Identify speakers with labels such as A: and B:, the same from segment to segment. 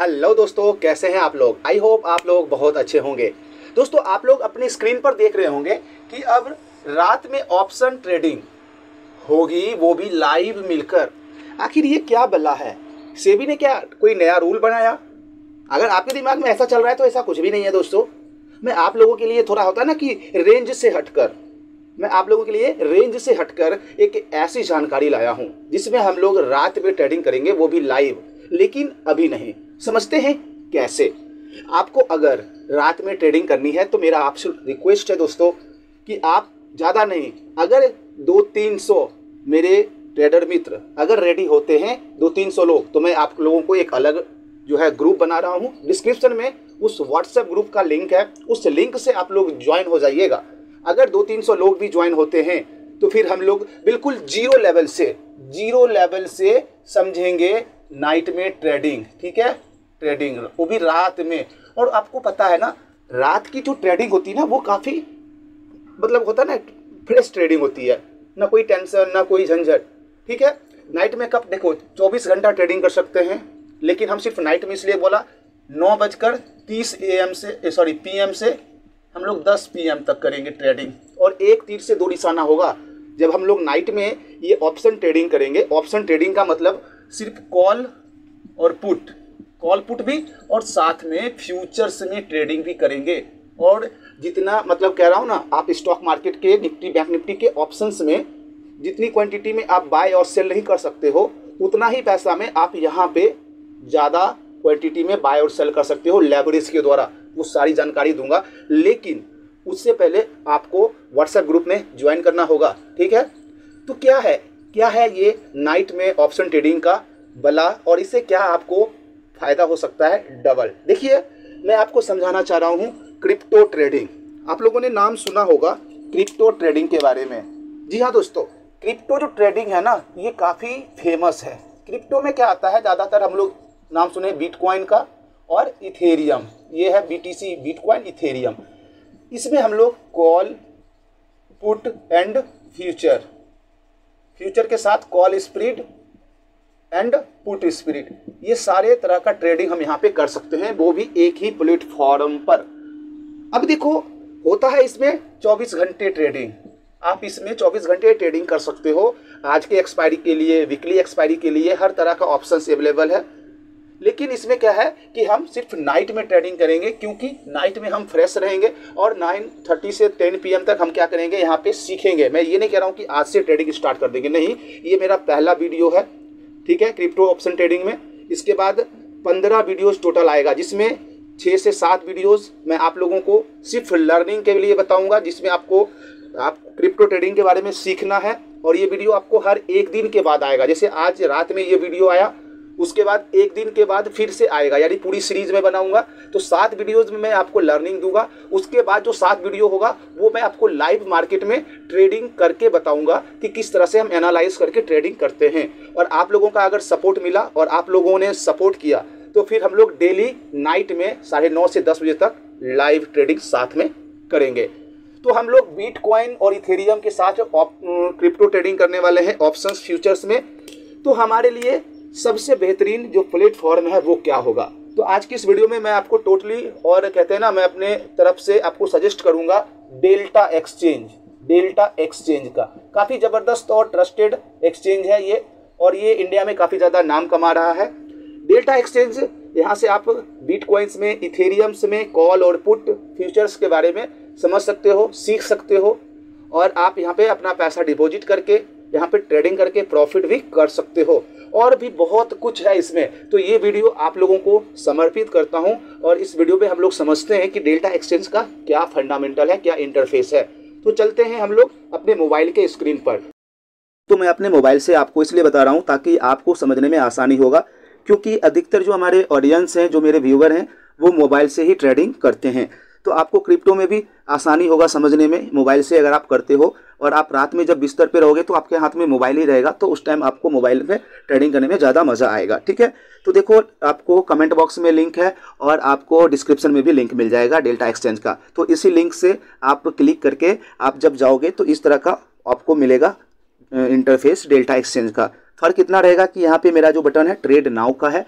A: Hello दोस्तों, कैसे हैं आप लोग? आई होप आप लोग बहुत अच्छे होंगे। दोस्तों, आप लोग अपनी स्क्रीन पर देख रहे होंगे कि अब रात में ऑप्शन ट्रेडिंग होगी, वो भी लाइव मिलकर। आखिर ये क्या बल्ला है? सेबी ने क्या कोई नया रूल बनाया? अगर आपके दिमाग में ऐसा चल रहा है तो ऐसा कुछ भी नहीं है दोस्तों। मैं आप लोगों के लिए थोड़ा होता है ना कि रेंज से हटकर, मैं आप लोगों के लिए रेंज से हटकर एक ऐसी जानकारी लाया हूँ, जिसमें हम लोग रात में ट्रेडिंग करेंगे, वो भी लाइव लेकिन अभी नहीं। समझते हैं? कैसे? आपको अगर रात में ट्रेडिंग करनी है तो मेरा आपसे रिक्वेस्ट है दोस्तों, कि आप ज़्यादा नहीं, अगर दो तीन सौ मेरे ट्रेडर मित्र अगर रेडी होते हैं दो तीन सौ लोग तो मैं आप लोगों को एक अलग जो है ग्रुप बना रहा हूँ। डिस्क्रिप्शन में उस व्हाट्सएप ग्रुप का लिंक है, उस लिंक से आप लोग ज्वाइन हो जाइएगा। अगर दो तीन सौ लोग भी ज्वाइन होते हैं तो फिर हम लोग बिल्कुल ज़ीरो लेवल से ज़ीरो लेवल से समझेंगे नाइट में ट्रेडिंग ठीक है? ट्रेडिंग, वो भी रात में। और आपको पता है ना, रात की जो ट्रेडिंग होती है ना, वो काफ़ी मतलब होता है ना, फ्रेश ट्रेडिंग होती है। ना कोई टेंशन, ना कोई झंझट, ठीक है? नाइट में कब, देखो 24 घंटा ट्रेडिंग कर सकते हैं, लेकिन हम सिर्फ़ नाइट में इसलिए बोला, नौ बजकर तीस ए एम से सॉरी पी एम से हम लोग दस पी एम तक करेंगे ट्रेडिंग। और एक तीर से दो निशाना होगा, जब हम लोग नाइट में ये ऑप्शन ट्रेडिंग करेंगे। ऑप्शन ट्रेडिंग का मतलब सिर्फ़ कॉल और पुट। कॉल पुट भी और साथ में फ्यूचर्स में ट्रेडिंग भी करेंगे। और जितना मतलब कह रहा हूँ ना, आप स्टॉक मार्केट के, निफ्टी बैंक निफ्टी के ऑप्शंस में जितनी क्वांटिटी में आप बाय और सेल नहीं कर सकते हो, उतना ही पैसा में आप यहाँ पे ज़्यादा क्वांटिटी में बाय और सेल कर सकते हो लेवरेज के द्वारा। वो सारी जानकारी दूँगा। लेकिन उससे पहले आपको व्हाट्सएप ग्रुप में ज्वाइन करना होगा। ठीक है? तो क्या है? क्या है ये नाइट में ऑप्शन ट्रेडिंग का बला? और इससे क्या आपको फ़ायदा हो सकता है डबल। देखिए, मैं आपको समझाना चाह रहा हूँ क्रिप्टो ट्रेडिंग। आप लोगों ने नाम सुना होगा क्रिप्टो ट्रेडिंग के बारे में। जी हाँ दोस्तों, क्रिप्टो जो ट्रेडिंग है ना, ये काफ़ी फ़ेमस है। क्रिप्टो में क्या आता है, ज़्यादातर हम लोग नाम सुने बिटकॉइन का और इथेरियम। ये है बीटीसी, बिटकॉइन, इथेरियम। इसमें हम लोग call, put and future. Future के साथ call spread and put spread ये सारे तरह का ट्रेडिंग हम यहाँ पे कर सकते हैं, वो भी एक ही प्लेटफॉर्म पर। अब देखो, होता है इसमें 24 घंटे ट्रेडिंग आप इसमें 24 घंटे ट्रेडिंग कर सकते हो। आज के एक्सपायरी के लिए वीकली एक्सपायरी के लिए हर तरह का ऑप्शन अवेलेबल है। लेकिन इसमें क्या है कि हम सिर्फ़ नाइट में ट्रेडिंग करेंगे, क्योंकि नाइट में हम फ्रेश रहेंगे और 9:30 से 10 पीएम तक हम क्या करेंगे, यहाँ पे सीखेंगे। मैं ये नहीं कह रहा हूँ कि आज से ट्रेडिंग स्टार्ट कर देंगे। नहीं, ये मेरा पहला वीडियो है। ठीक है क्रिप्टो ऑप्शन ट्रेडिंग में। इसके बाद पंद्रह वीडियोज़ टोटल आएगा, जिसमें छः से सात वीडियोस मैं आप लोगों को सिर्फ़ लर्निंग के लिए बताऊँगा, जिसमें आपको, आप क्रिप्टो ट्रेडिंग के बारे में सीखना है और ये वीडियो आपको हर एक दिन के बाद आएगा। जैसे आज रात में ये वीडियो आया, उसके बाद एक दिन के बाद फिर से आएगा, यानी पूरी सीरीज़ में बनाऊँगा। तो सात वीडियोज़ में मैं आपको लर्निंग दूँगा, उसके बाद जो सात वीडियो होगा, वो मैं आपको लाइव मार्केट में ट्रेडिंग करके बताऊँगा कि किस तरह से हम एनालाइज करके ट्रेडिंग करते हैं। और आप लोगों का अगर सपोर्ट मिला और आप लोगों ने सपोर्ट किया तो फिर हम लोग डेली नाइट में साढ़े नौ से दस बजे तक लाइव ट्रेडिंग साथ में करेंगे। तो हम लोग बीटकॉइन और इथेरियम के साथ क्रिप्टो ट्रेडिंग करने वाले हैं ऑप्शंस फ्यूचर्स में। तो हमारे लिए सबसे बेहतरीन जो प्लेटफॉर्म है, वो क्या होगा? तो आज की इस वीडियो में मैं आपको टोटली और कहते हैं ना, मैं अपने तरफ़ से आपको सजेस्ट करूँगा डेल्टा एक्सचेंज डेल्टा एक्सचेंज का। काफ़ी ज़बरदस्त और ट्रस्टेड एक्सचेंज है ये। और ये इंडिया में काफ़ी ज़्यादा नाम कमा रहा है। डेल्टा एक्सचेंज यहाँ से आप बिटकॉइंस में इथेरियम्स में कॉल और पुट फ्यूचर्स के बारे में समझ सकते हो, सीख सकते हो। और आप यहाँ पे अपना पैसा डिपॉजिट करके, यहाँ पे ट्रेडिंग करके प्रॉफिट भी कर सकते हो। और भी बहुत कुछ है इसमें। तो ये वीडियो आप लोगों को समर्पित करता हूँ। और इस वीडियो में हम लोग समझते हैं कि डेल्टा एक्सचेंज का क्या फंडामेंटल है, क्या इंटरफेस है। तो चलते हैं हम लोग अपने मोबाइल के स्क्रीन पर। तो मैं अपने मोबाइल से आपको इसलिए बता रहा हूँ ताकि आपको समझने में आसानी होगा, क्योंकि अधिकतर जो हमारे ऑडियंस हैं, जो मेरे व्यूवर हैं, वो मोबाइल से ही ट्रेडिंग करते हैं। तो आपको क्रिप्टो में भी आसानी होगा समझने में, मोबाइल से अगर आप करते हो, और आप रात में जब बिस्तर पे रहोगे तो आपके हाथ में मोबाइल ही रहेगा तो उस टाइम आपको मोबाइल में ट्रेडिंग करने में ज़्यादा मज़ा आएगा, ठीक है? तो देखो, आपको कमेंट बॉक्स में लिंक है, और आपको डिस्क्रिप्शन में भी लिंक मिल जाएगा डेल्टा एक्सचेंज का। तो इसी लिंक से आप क्लिक करके आप जब जाओगे तो इस तरह का आपको मिलेगा इंटरफेस डेल्टा एक्सचेंज का। फ़र्क इतना रहेगा कि यहाँ पे मेरा जो बटन है ट्रेड नाउ का है,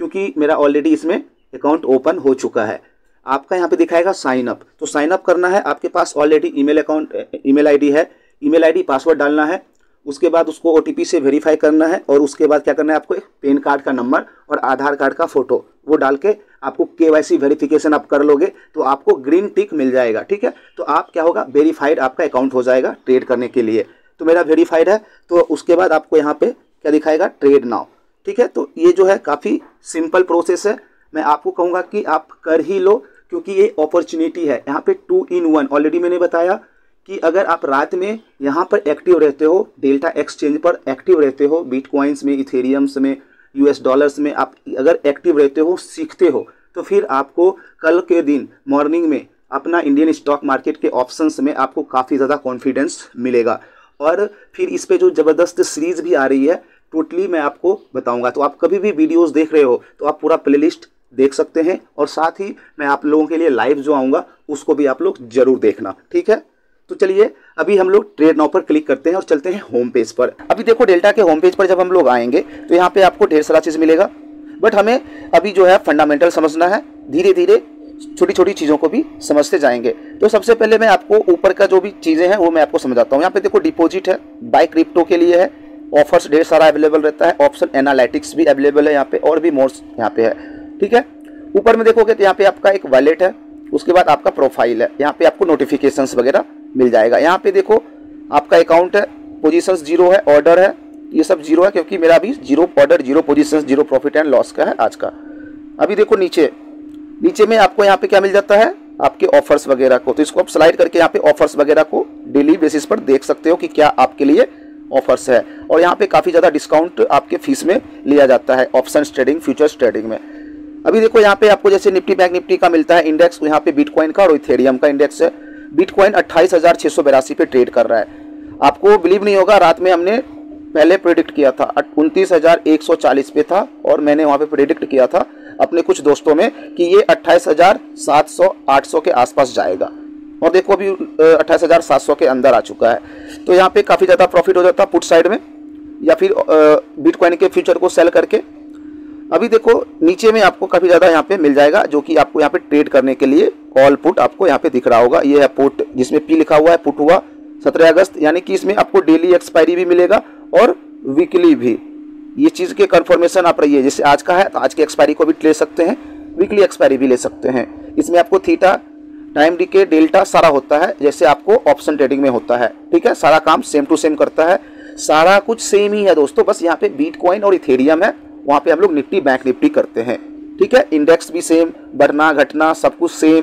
A: क्योंकि मेरा ऑलरेडी इसमें अकाउंट ओपन हो चुका है। आपका यहाँ पे दिखाएगा साइन अप तो साइन अप करना है, आपके पास already email account email ID है ईमेल आईडी पासवर्ड डालना है, उसके बाद उसको ओटीपी से वेरीफाई करना है, और उसके बाद क्या करना है आपको पेन कार्ड का नंबर और आधार कार्ड का फ़ोटो वो डाल के आपको के वाई आप कर लोगे तो आपको ग्रीन टिक मिल जाएगा, ठीक है? तो आप क्या होगा वेरीफाइड आपका अकाउंट हो जाएगा ट्रेड करने के लिए। तो मेरा वेरीफाइड है तो उसके बाद आपको यहाँ पे क्या दिखाएगा? ट्रेड नाउ ठीक है? तो ये जो है काफ़ी सिंपल प्रोसेस है। मैं आपको कहूँगा कि आप कर ही लो, क्योंकि ये अपॉर्चुनिटी है। यहाँ पे टू इन वन ऑलरेडी मैंने बताया कि अगर आप रात में यहाँ पर एक्टिव रहते हो डेल्टा एक्सचेंज पर एक्टिव रहते हो बिटकॉइंस में इथेरियम्स में यूएस डॉलर्स में, आप अगर एक्टिव रहते हो, सीखते हो तो फिर आपको कल के दिन मॉर्निंग में अपना इंडियन स्टॉक मार्केट के ऑप्शंस में आपको काफ़ी ज़्यादा कॉन्फिडेंस मिलेगा। और फिर इस पर जो ज़बरदस्त सीरीज़ भी आ रही है टोटली मैं आपको बताऊँगा। तो आप कभी भी वीडियोस देख रहे हो तो आप पूरा प्लेलिस्ट देख सकते हैं और साथ ही मैं आप लोगों के लिए लाइव जो आऊँगा, उसको भी आप लोग ज़रूर देखना, ठीक है? तो चलिए, अभी हम लोग ट्रेड नाउ पर क्लिक करते हैं और चलते हैं होम पेज पर। अभी देखो डेल्टा के होम पेज पर जब हम लोग आएँगे तो यहाँ पे आपको ढेर सारा चीज़ मिलेगा बट हमें अभी जो है फंडामेंटल समझना है धीरे धीरे छोटी छोटी चीज़ों को भी समझते जाएँगे। तो सबसे पहले मैं आपको ऊपर का जो भी चीज़ें हैं, वो मैं आपको समझाता हूँ। यहाँ पे देखो डिपॉजिट है बाय क्रिप्टो के लिए है ऑफर्स ढेर सारा अवेलेबल रहता है ऑप्शन एनालिटिक्स भी अवेलेबल है यहाँ पे, और भी मोड्स यहाँ पे है, ठीक है? ऊपर में देखोगे तो यहाँ पे आपका एक वॉलेट है, उसके बाद आपका प्रोफ़ाइल है, यहाँ पे आपको नोटिफिकेशन वगैरह मिल जाएगा। यहाँ पे देखो आपका अकाउंट है पोजिशन ज़ीरो है ऑर्डर है, ये सब ज़ीरो है, क्योंकि मेरा अभी zero order zero position zero profit and loss का है आज का। अभी देखो नीचे नीचे में आपको यहाँ पे क्या मिल जाता है? आपके ऑफर्स वगैरह को। तो इसको आप स्लाइड करके यहाँ पे ऑफर्स वगैरह को डेली बेसिस पर देख सकते हो कि क्या आपके लिए ऑफर्स है। और यहाँ पे काफ़ी ज़्यादा डिस्काउंट आपके फ़ीस में लिया जाता है ऑप्शन ट्रेडिंग फ्यूचर्स ट्रेडिंग में। अभी देखो यहाँ पे आपको जैसे निफ्टी बैंक निफ्टी का मिलता है इंडेक्स यहाँ पे बिटकॉइन का और इथेरियम का इंडेक्स है। बिटकॉइन अट्ठाईस हज़ार छह सौ पे ट्रेड कर रहा है। आपको बिलीव नहीं होगा, रात में हमने पहले प्रिडिक्ट किया था उनतीस हज़ार एक सौ चालीस पे था और मैंने वहाँ पे प्रिडिक्ट किया था। अपने कुछ दोस्तों में कि ये अट्ठाईस हज़ार सात सौ आठ सौ के आसपास जाएगा। और देखो अभी अट्ठाईस हज़ार सात सौ के अंदर आ चुका है। तो यहाँ पे काफ़ी ज़्यादा प्रॉफिट हो जाता पुट साइड में, या फिर बिटकॉइन के फ्यूचर को सेल करके। अभी देखो, नीचे में आपको काफ़ी ज़्यादा यहाँ पे मिल जाएगा, जो कि आपको यहाँ पे ट्रेड करने के लिए कॉल पुट आपको यहाँ पे दिख रहा होगा। ये है पुट जिसमें पी लिखा हुआ है पुट हुआ, सत्रह अगस्त, यानी कि इसमें आपको डेली एक्सपायरी भी मिलेगा और वीकली भी। ये चीज़ के कन्फर्मेशन आप रही है जैसे आज का है तो आज की एक्सपायरी को भी ले सकते हैं वीकली एक्सपायरी भी ले सकते हैं। इसमें आपको थीटा टाइम डीके डेल्टा सारा होता है, जैसे आपको ऑप्शन ट्रेडिंग में होता है। ठीक है? सारा काम सेम टू सेम करता है। सारा कुछ सेम ही है दोस्तों। बस यहाँ पे बीट और इथेरियम है, वहाँ पे हम लोग निफ्टी बैंक निफ्टी करते हैं। ठीक है? इंडेक्स भी सेम बढ़ना, घटना, सब कुछ सेम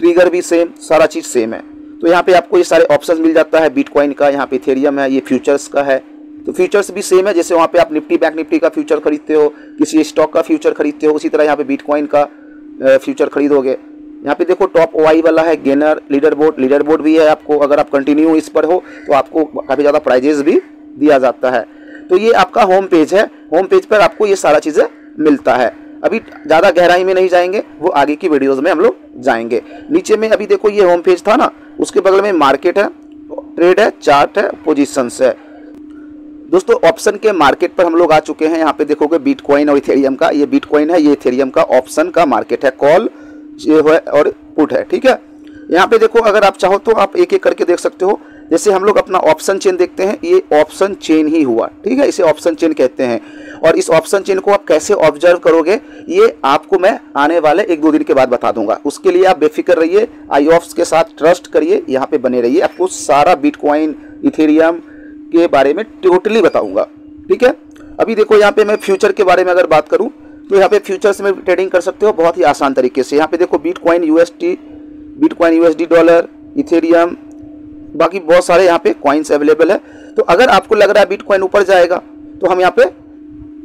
A: ट्रिगर भी सेम सारा चीज़ सेम है। तो यहाँ पे आपको ये सारे ऑप्शन मिल जाता है। बिटकॉइन का, यहाँ पे इथेरियम है, ये फ्यूचर्स का है। तो फ्यूचर्स भी सेम है, जैसे वहाँ पे आप निफ्टी बैंक निफ्टी का फ्यूचर खरीदते हो, किसी स्टॉक का फ्यूचर खरीदते हो, उसी तरह यहाँ पे बिटकॉइन का फ्यूचर खरीदोगे। यहाँ पे देखो टॉप वाई वाला है gainer leader board leader board भी है आपको, अगर आप कंटिन्यू इस पर हो तो आपको काफ़ी ज़्यादा प्राइजेस भी दिया जाता है। तो ये आपका होम पेज है होम पेज पर आपको ये सारा चीज़ें मिलता है। अभी ज़्यादा गहराई में नहीं जाएँगे, वो आगे की वीडियोज़ में हम लोग जाएँगे। नीचे में अभी देखो ये होम पेज था ना, उसके बगल में मार्केट है ट्रेड है चार्ट है पोजिशंस है। दोस्तों ऑप्शन के मार्केट पर हम लोग आ चुके हैं। यहाँ पे देखोगे बिटकॉइन और इथेरियम का। ये बिटकॉइन है, ये इथेरियम का ऑप्शन का मार्केट है। कॉल ये है और पुट है, ठीक है? यहाँ पे देखो, अगर आप चाहो तो आप एक एक करके देख सकते हो। जैसे हम लोग अपना ऑप्शन चेन देखते हैं, ये ऑप्शन चेन ही हुआ, ठीक है? इसे ऑप्शन चेन कहते हैं। और इस ऑप्शन चेन को आप कैसे ऑब्ज़र्व करोगे, ये आपको मैं आने वाले एक दो दिन के बाद बता दूँगा। उसके लिए आप बेफिक्र रहिए आई के साथ ट्रस्ट करिए, यहाँ पे बने रहिए। आपको सारा बिटकॉइन इथेरियम के बारे में टोटली बताऊँगा। ठीक है? अभी देखो, यहाँ पे मैं फ्यूचर के बारे में अगर बात करूँ तो यहाँ पे फ्यूचर्स में ट्रेडिंग कर सकते हो बहुत ही आसान तरीके से। यहाँ पे देखो bitcoin UST bitcoin USD dollar Ethereum बाकी बहुत सारे यहाँ पे कॉइन्स अवेलेबल है। तो अगर आपको लग रहा है बिटकॉइन ऊपर जाएगा तो हम यहाँ पे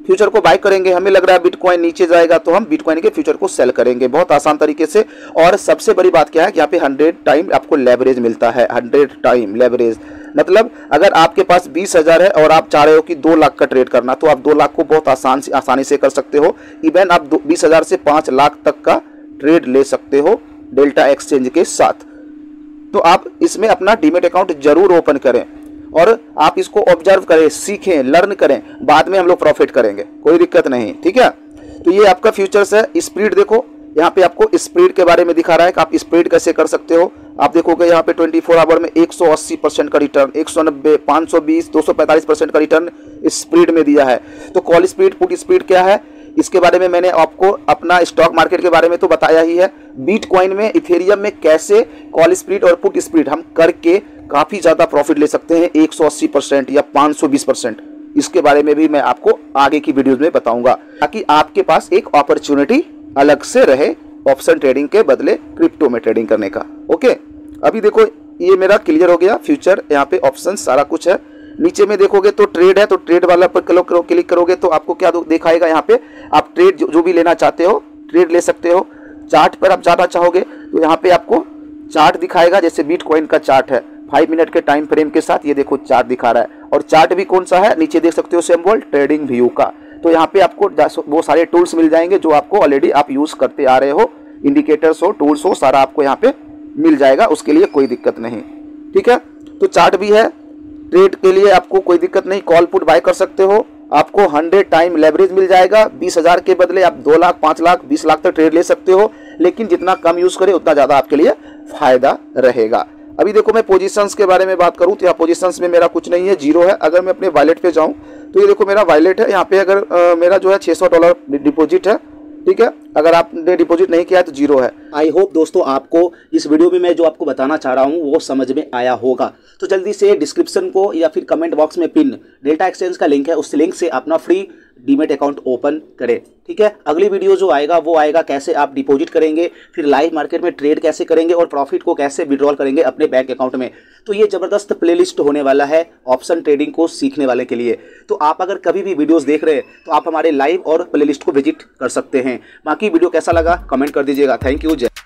A: फ्यूचर को बाय करेंगे। हमें लग रहा है बिटकॉइन नीचे जाएगा तो हम बिटकॉइन के फ्यूचर को सेल करेंगे। बहुत आसान तरीके से। और सबसे बड़ी बात क्या है कि यहाँ पे हंड्रेड टाइम आपको लेवरेज मिलता है। हंड्रेड टाइम लेवरेज मतलब अगर आपके पास बीस हज़ार है और आप चाह रहे हो कि दो लाख का ट्रेड करना तो आप दो लाख को बहुत आसान से, आसानी से कर सकते हो। इवन आप बीस हज़ार से पाँच लाख तक का ट्रेड ले सकते हो डेल्टा एक्सचेंज के साथ। तो आप इसमें अपना डीमेट अकाउंट ज़रूर ओपन करें और आप इसको ऑब्ज़र्व करें, सीखें लर्न करें, बाद में हम लोग प्रॉफिट करेंगे। कोई दिक्कत नहीं, ठीक है? तो ये आपका फ्यूचर्स है। स्प्रीड देखो, यहाँ पे आपको स्प्रीड के बारे में दिखा रहा है कि आप स्प्रीड कैसे कर सकते हो। आप देखोगे यहाँ पे 24 फोर आवर में 180 परसेंट का रिटर्न 190 520 245 परसेंट का रिटर्न स्पीड में दिया है। तो कॉल स्पीड पुट स्पीड क्या है? इसके बारे में मैंने आपको अपना स्टॉक मार्केट के बारे में तो बताया ही है। बीट कॉइन में इथेरियम में कैसे कॉल स्पीड और पुट स्पीड हम करके काफ़ी ज़्यादा प्रॉफिट ले सकते हैं 180 परसेंट या 520 परसेंट। इसके बारे में भी मैं आपको आगे की वीडियोज़ में बताऊँगा, ताकि आपके पास एक अपॉर्चुनिटी अलग से रहे ऑप्शन ट्रेडिंग के बदले क्रिप्टो में ट्रेडिंग करने का। ओके अभी देखो ये मेरा क्लियर हो गया फ्यूचर यहाँ पे ऑप्शन सारा कुछ है। नीचे में देखोगे तो ट्रेड है तो ट्रेड वाला पर क्लिक करोगे तो आपको क्या दिखाएगा यहाँ पे आप ट्रेड जो, जो भी लेना चाहते हो ट्रेड ले सकते हो। चार्ट पर आप जाना चाहोगे तो यहाँ पे आपको चार्ट दिखाएगा जैसे बीट कॉइन का चार्ट है। फाइव मिनट के टाइम फ्रेम के साथ ये देखो चार्ट दिखा रहा है। और चार्ट भी कौन सा है? नीचे देख सकते हो सिंबल ट्रेडिंग व्यू का। तो यहाँ पे आपको वो सारे टूल्स मिल जाएँगे जो आपको ऑलरेडी आप यूज़ करते आ रहे हो। इंडिकेटर्स हो टूल्स हो सारा आपको यहाँ पे मिल जाएगा उसके लिए कोई दिक्कत नहीं। ठीक है? तो चार्ट भी है। ट्रेड के लिए आपको कोई दिक्कत नहीं। कॉल पुट बाय कर सकते हो। आपको हंड्रेड टाइम लेवरेज मिल जाएगा। बीस हज़ार के बदले आप दो लाख पाँच लाख बीस लाख तक ट्रेड ले सकते हो। लेकिन जितना कम यूज़ करें उतना ज़्यादा आपके लिए फ़ायदा रहेगा। अभी देखो मैं पोजीशंस के बारे में बात करूँ तो यहाँ पोजीशंस में मेरा कुछ नहीं है ज़ीरो है। अगर मैं अपने वॉलेट पे जाऊँ तो ये देखो मेरा वॉलेट है। यहाँ पे अगर आ, मेरा जो है 600 डॉलर डिपॉजिट है। ठीक है? अगर आपने डिपॉजिट नहीं किया तो ज़ीरो है। आई होप दोस्तों आपको इस वीडियो में मैं जो आपको बताना चाह रहा हूँ, वो समझ में आया होगा। तो जल्दी से डिस्क्रिप्शन को या फिर कमेंट बॉक्स में पिन डेटा एक्सचेंज का लिंक है, उस लिंक से अपना फ्री डीमेट अकाउंट ओपन करें, ठीक है? अगली वीडियो जो आएगा, वो आएगा कैसे आप डिपॉजिट करेंगे, फिर लाइव मार्केट में ट्रेड कैसे करेंगे और प्रॉफिट को कैसे विड्रॉल करेंगे अपने बैंक अकाउंट में। तो ये ज़बरदस्त प्लेलिस्ट होने वाला है ऑप्शन ट्रेडिंग को सीखने वाले के लिए। तो आप अगर कभी भी वीडियोस देख रहे हैं तो आप हमारे लाइव और प्लेलिस्ट को विज़िट कर सकते हैं। बाकी वीडियो कैसा लगा, कमेंट कर दीजिएगा। थैंक यू, जय